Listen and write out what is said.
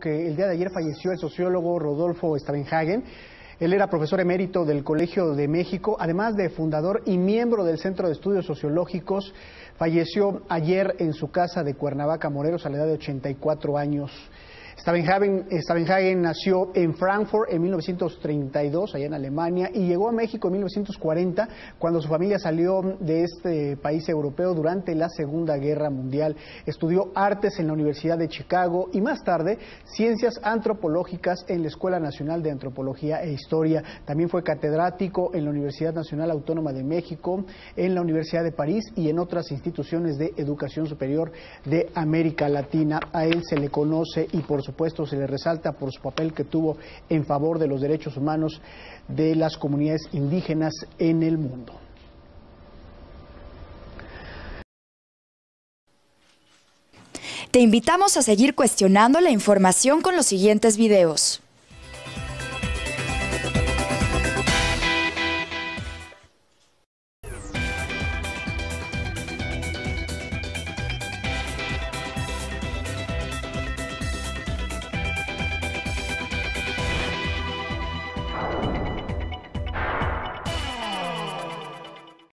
que el día de ayer falleció el sociólogo Rodolfo Stavenhagen. Él era profesor emérito del Colegio de México, además de fundador y miembro del Centro de Estudios Sociológicos. Falleció ayer en su casa de Cuernavaca, Morelos, a la edad de 84 años. Stavenhagen, nació en Frankfurt en 1932, allá en Alemania, y llegó a México en 1940, cuando su familia salió de este país europeo durante la Segunda Guerra Mundial. Estudió artes en la Universidad de Chicago y más tarde ciencias antropológicas en la Escuela Nacional de Antropología e Historia. También fue catedrático en la Universidad Nacional Autónoma de México, en la Universidad de París y en otras instituciones de educación superior de América Latina. A él se le conoce y por supuesto se le resalta por su papel que tuvo en favor de los derechos humanos de las comunidades indígenas en el mundo. Te invitamos a seguir cuestionando la información con los siguientes videos.